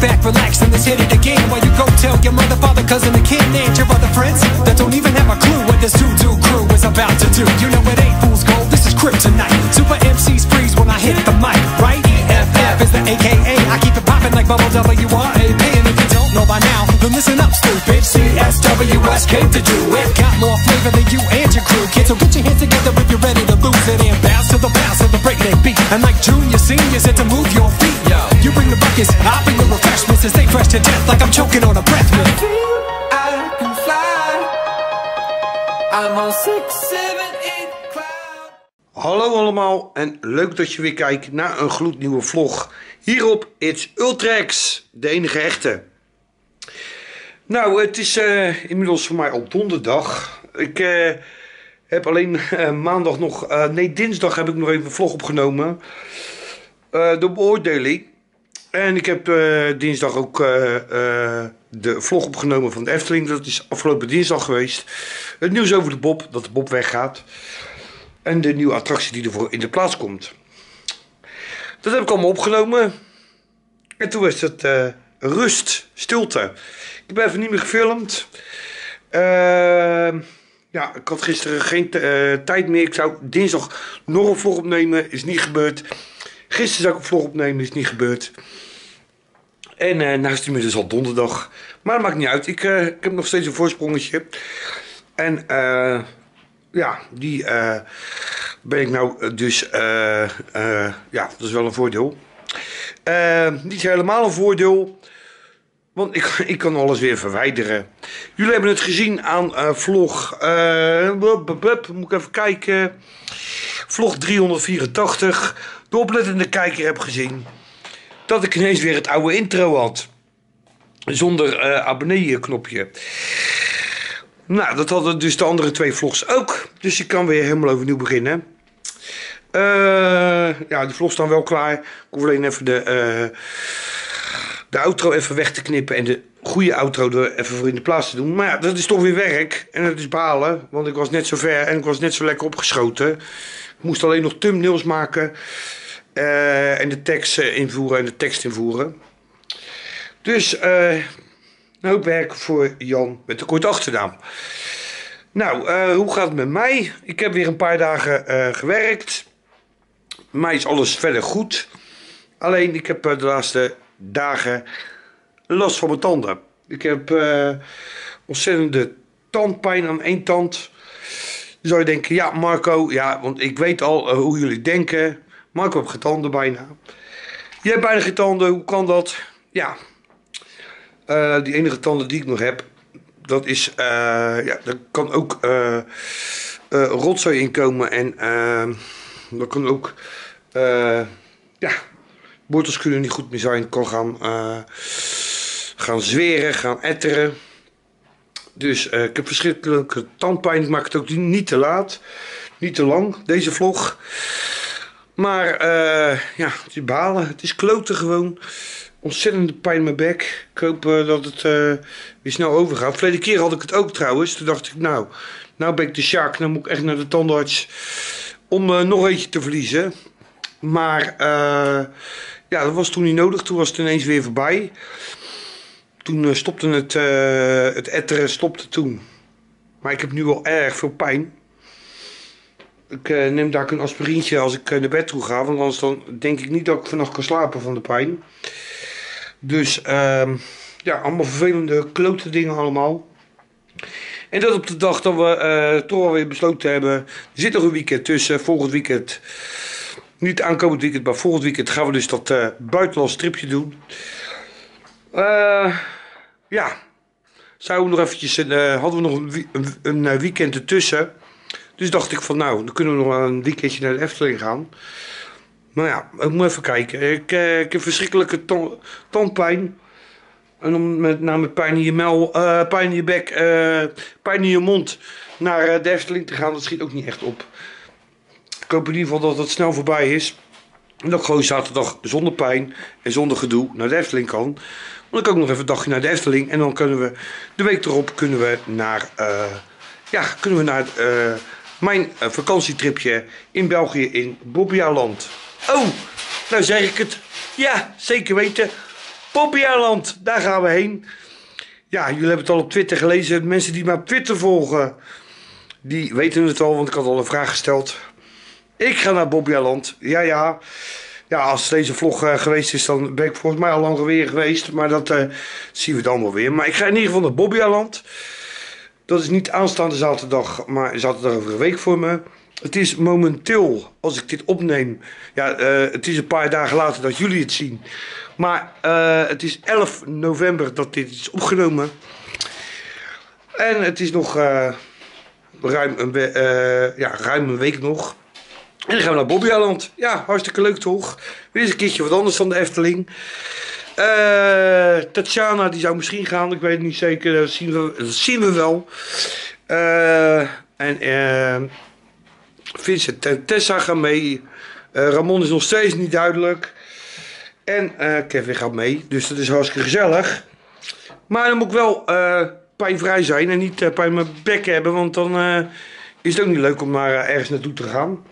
back, relax, and let's hit it again. While you go tell your mother, father, cousin, and kin, and your other friends that don't even have a clue what this two-do crew is about to do. You know it ain't fool's gold, this is kryptonite. Super MCs freeze when I hit the mic, right? EFF is the AKA. I keep it popping like bubble W-R-A-P. And if you don't know by now, then listen up, stupid. CSWS came to do it. Got more flavor than you and your crew, kid. So get your hands together if you're ready to lose it and bounce to the bounce of the breakneck beat. And like junior seniors, had to move your feet. Yo You bring the buckets, I bring stay to death like I'm choking on a breath mint. I can fly. Hallo allemaal en leuk dat je weer kijkt naar een gloednieuwe vlog. Hierop It's Ultrax, de enige echte. Nou, het is eh, inmiddels voor mij al donderdag. Ik eh, heb alleen eh, maandag nog, nee dinsdag heb ik nog even een vlog opgenomen. De beoordeling. En ik heb eh, dinsdag ook eh, eh, de vlog opgenomen van de Efteling. Dat is afgelopen dinsdag geweest. Het nieuws over de Bob, dat de Bob weggaat. En de nieuwe attractie die ervoor in de plaats komt. Dat heb ik allemaal opgenomen. En toen was het eh, rust, stilte. Ik heb even niet meer gefilmd. Ehm, ja, ik had gisteren geen tijd meer. Ik zou dinsdag nog een vlog opnemen. Is niet gebeurd. Gisteren zou ik een vlog opnemen. Is niet gebeurd. En eh nou is het inmiddels al donderdag. Maar dat maakt niet uit. Ik, eh, ik heb nog steeds een voorsprongetje. En eh, ja, die ben ik nou dus... ja, dat is wel een voordeel. Niet helemaal een voordeel. Want ik, ik kan alles weer verwijderen. Jullie hebben het gezien aan vlog... moet ik even kijken. Vlog 384. De oplettende kijker heb gezien... dat ik ineens weer het oude intro had. Zonder eh abonnee-knopje. Nou, dat hadden dus de andere twee vlogs ook. Dus ik kan weer helemaal overnieuw beginnen. Eh, ja, de vlogs staan wel klaar. Ik hoef alleen even de, eh, de outro even weg te knippen. En de goede outro er even voor in de plaats te doen. Maar ja, dat is toch weer werk. En dat is balen. Want ik was net zo ver en ik was net zo lekker opgeschoten. Ik moest alleen nog thumbnails maken. eh, en de tekst eh, invoeren en de tekst invoeren. Dus eh, een hoop werk voor Jan met de korte achternaam. Nou, hoe gaat het met mij? Ik heb weer een paar dagen gewerkt. Mij is alles verder goed. Alleen, ik heb de laatste dagen last van mijn tanden. Ik heb ontzettende tandpijn aan één tand. Dan zou je denken, ja Marco, ja, want ik weet al eh, hoe jullie denken. Marco heeft geen tanden bijna. Je hebt bijna geen tanden, hoe kan dat? Ja, eh, die enige tanden die ik nog heb, dat is, eh, ja, daar kan ook rotzooi in komen en dat kan ook, ja, wortels kunnen niet goed meer zijn, kan gaan, gaan zweren, gaan etteren. Dus eh, ik heb verschrikkelijke tandpijn, ik maak het ook niet te laat, niet te lang, deze vlog. Maar eh, ja, het is balen, het is kloten gewoon ontzettende pijn in mijn bek. Ik hoop eh, dat het weer snel overgaat. Verleden keer had ik het ook trouwens. Toen dacht ik, nou, nou ben ik de Sjaak. Nou moet ik echt naar de tandarts om nog eentje te verliezen. Maar ja, dat was toen niet nodig. Toen was het ineens weer voorbij. Toen eh, stopte het, eh, het etteren stopte toen. Maar ik heb nu wel erg veel pijn. Ik eh, neem daar een aspirintje als ik naar bed toe ga. Want anders dan denk ik niet dat ik vannacht kan slapen van de pijn. Dus ehm, ja, allemaal vervelende klote dingen allemaal. En dat op de dag dat we toch alweer besloten hebben. Er zit nog een weekend tussen. Volgend weekend. Niet aankomend weekend, maar volgend weekend gaan we dus dat buitenlands tripje doen. Eh, ja. Nog eventjes eh, hadden we nog een, een, een eh, weekend ertussen. Dus dacht ik van nou, dan kunnen we nog een weekendje naar de Efteling gaan. Maar ja, ik moet even kijken. Ik, eh, ik heb verschrikkelijke tan- tandpijn. En om met name pijn in je mel, pijn in je bek, pijn in je mond naar de Efteling te gaan, dat schiet ook niet echt op. Ik hoop in ieder geval dat het snel voorbij is. En dat ik gewoon zaterdag zonder pijn en zonder gedoe naar de Efteling kan. Want ik ook nog even een dagje naar de Efteling. En dan kunnen we de week erop kunnen we naar, eh, ja, kunnen we naar eh, mijn eh, vakantietripje in België in Bobbejaanland. Oh, nou zeg ik het. Ja, zeker weten. Poppy-eiland, daar gaan we heen. Ja, jullie hebben het al op Twitter gelezen. Mensen die mij op Twitter volgen, die weten het al, want ik had al een vraag gesteld. Ik ga naar Bobby-eiland. Ja, ja. Ja, als deze vlog eh, geweest is, dan ben ik volgens mij al lang weer geweest. Maar dat eh, zien we dan wel weer. Maar ik ga in ieder geval naar Bobby-eiland. Dat is niet aanstaande zaterdag, maar zaterdag over een week voor me. Het is momenteel, als ik dit opneem, ja, eh, het is een paar dagen later dat jullie het zien. Maar het is 11 november dat dit is opgenomen. En het is nog ruim, een ja, ruim een week nog. En dan gaan we naar Bobbejaarland. Ja, hartstikke leuk toch? Weer eens een keertje wat anders dan de Efteling. Eh Tatjana, die zou misschien gaan, ik weet het niet zeker. Dat zien we, dat zien we wel. Eh, en eh, Vincent en Tessa gaan mee. Ramon is nog steeds niet duidelijk. En Kevin gaat mee, dus dat is hartstikke gezellig. Maar dan moet ik wel pijnvrij zijn en niet pijn in mijn bek hebben, want dan is het ook niet leuk om maar ergens naartoe te gaan.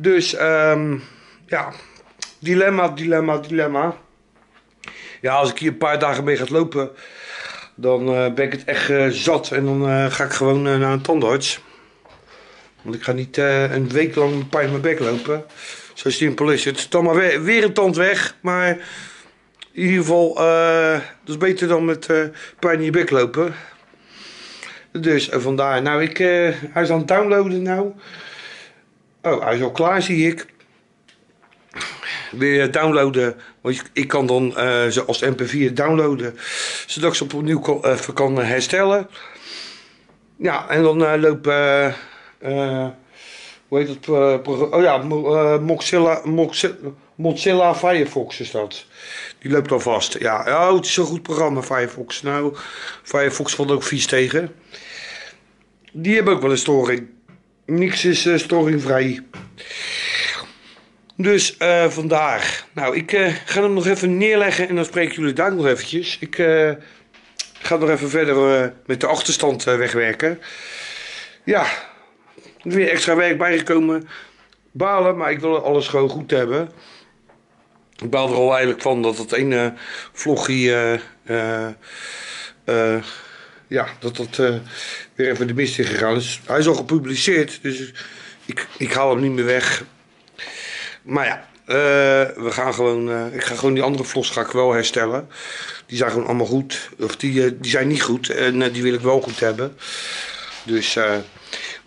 Dus ehm, ja, dilemma, dilemma, dilemma. Ja, als ik hier een paar dagen mee ga lopen, dan eh, ben ik het echt eh, zat en dan eh, ga ik gewoon naar een tandarts. Want ik ga niet een week lang pijn in mijn bek lopen. Zo simpel is het. Dan maar weer, een tand weg. Maar in ieder geval, dat is beter dan met pijn in je bek lopen. Dus vandaar. Nou, ik, hij is aan het downloaden nou. Oh, hij is al klaar, zie ik. Weer downloaden. Want ik- kan dan eh, ze als mp4 downloaden. Zodat ik ze opnieuw kan, even kan eh, herstellen. Ja, en dan eh loop... eh, eh, hoe heet het? eh, oh ja, Mo- eh, Mozilla, Mozilla, Mozilla Firefox is dat. Die loopt al vast. Ja, oh, het is een goed programma, Firefox. Nou, Firefox valt ook vies tegen. Die hebben ook wel een storing. Niks is eh, storingvrij. Dus eh, vandaar. Nou, ik eh, ga hem nog even neerleggen en dan spreken jullie daar nog eventjes. Ik ga nog even verder met de achterstand wegwerken. Ja, weer extra werk bijgekomen. Balen, maar ik wil alles gewoon goed hebben. Ik baal er al eigenlijk van dat het ene vloggie... ja, dat dat eh, weer even de mist in gegaan is. Hij is al gepubliceerd, dus ik, ik haal hem niet meer weg. Maar ja, eh, we gaan gewoon, eh, ik ga gewoon die andere vlogs wel herstellen. Die zijn gewoon allemaal goed. Of die, die zijn niet goed en die wil ik wel goed hebben. Dus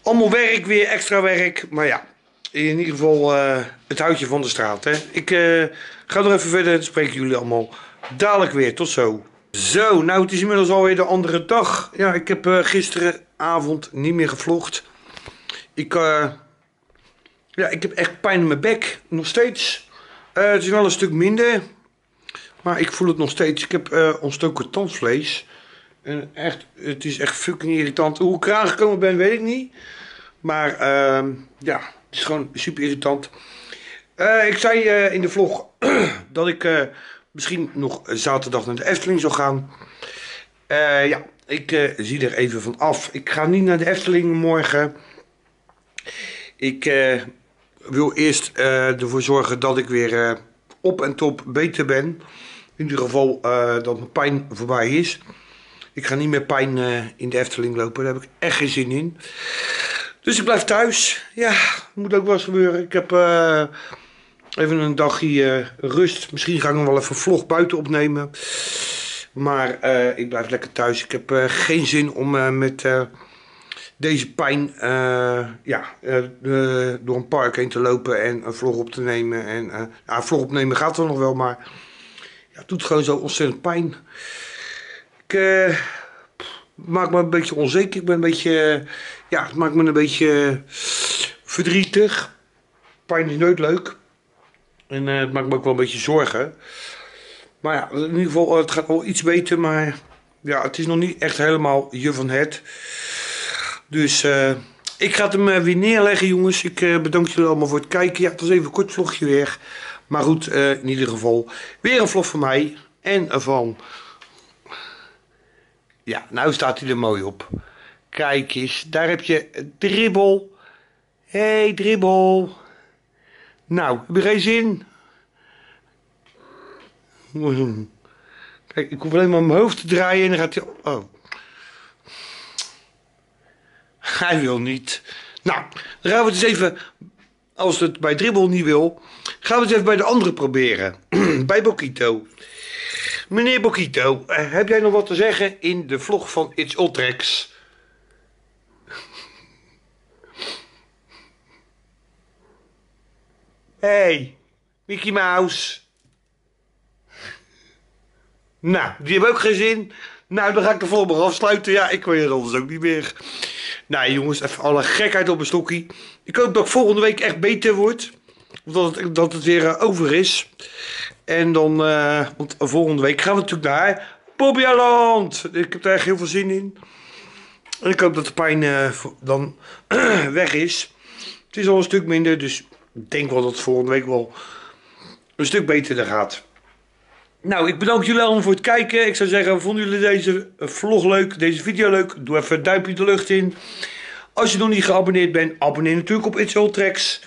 allemaal werk, weer extra werk. Maar ja, in ieder geval het houtje van de straat. Hè. Ik ga nog even verder en spreek jullie allemaal dadelijk weer. Tot zo. Zo, nou het is inmiddels alweer de andere dag. Ja, ik heb eh, gisteravond niet meer gevlogd. Ik, eh, ja, ik heb echt pijn in mijn bek, nog steeds. Eh, het is wel een stuk minder, maar ik voel het nog steeds. Ik heb ontstoken tandvlees. En echt, het is echt fucking irritant. Hoe ik eraan gekomen ben, weet ik niet. Maar ehm, ja, het is gewoon super irritant. Ik zei in de vlog dat ik misschien nog zaterdag naar de Efteling zou gaan. Eh, ja, ik eh, zie er even van af. Ik ga niet naar de Efteling morgen. Ik eh, wil eerst ervoor zorgen dat ik weer op en top beter ben. In ieder geval dat mijn pijn voorbij is. Ik ga niet meer pijn in de Efteling lopen. Daar heb ik echt geen zin in. Dus ik blijf thuis. Ja, moet ook wel eens gebeuren. Ik heb even een dagje eh, rust. Misschien ga ik nog wel even een vlog buiten opnemen. Maar eh, ik blijf lekker thuis. Ik heb eh, geen zin om met deze pijn ja, door een park heen te lopen en een vlog op te nemen. En, een vlog opnemen gaat wel nog wel, maar ja, het doet gewoon zo ontzettend pijn. Ik maak me een beetje onzeker. Ik ben een beetje, ja, het maakt me een beetje verdrietig. Pijn is nooit leuk. En eh, het maakt me ook wel een beetje zorgen. Maar ja, in ieder geval, het gaat wel iets beter. Maar ja, het is nog niet echt helemaal je van het. Dus eh, ik ga het hem eh, weer neerleggen, jongens. Ik bedank jullie allemaal voor het kijken. Ja, het was even een kort vlogje weer. Maar goed, in ieder geval weer een vlog van mij. En van... Ja, nou staat hij er mooi op. Kijk eens, daar heb je dribbel. Hé, hey, dribbel. Nou, heb je geen zin? Kijk, ik hoef alleen maar mijn hoofd te draaien en dan gaat hij... Oh. Hij wil niet. Nou, dan gaan we het eens even... Als het bij Dribbel niet wil... Gaan we het even bij de andere proberen. bij Bokito. Meneer Bokito, eh, heb jij nog wat te zeggen in de vlog van It's Ultrex? Hey, Mickey Mouse. Nou, die hebben ook geen zin. Nou, dan ga ik de maar afsluiten. Ja, ik weet het anders ook niet meer. Nou jongens, even alle gekheid op een stokkie. Ik hoop dat ik volgende week echt beter word. Dat het, dat het weer eh, over is. En dan, eh, want volgende week gaan we natuurlijk naar Bobbejaarland. Ik heb daar echt heel veel zin in. En ik hoop dat de pijn eh, dan weg is. Het is al een stuk minder, dus ik denk wel dat het volgende week wel een stuk beter gaat. Nou, ik bedank jullie allemaal voor het kijken. Ik zou zeggen, vonden jullie deze vlog leuk, deze video leuk? Doe even een duimpje de lucht in. Als je nog niet geabonneerd bent, abonneer natuurlijk op It's All Tracks.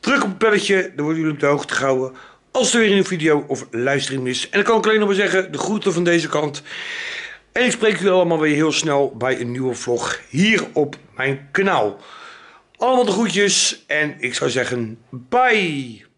Druk op het belletje, dan worden jullie op de hoogte gehouden. Als er weer een video of livestream is. En dan kan ik alleen nog maar zeggen, de groeten van deze kant. En ik spreek jullie allemaal weer heel snel bij een nieuwe vlog hier op mijn kanaal. Allemaal de groetjes en ik zou zeggen, bye!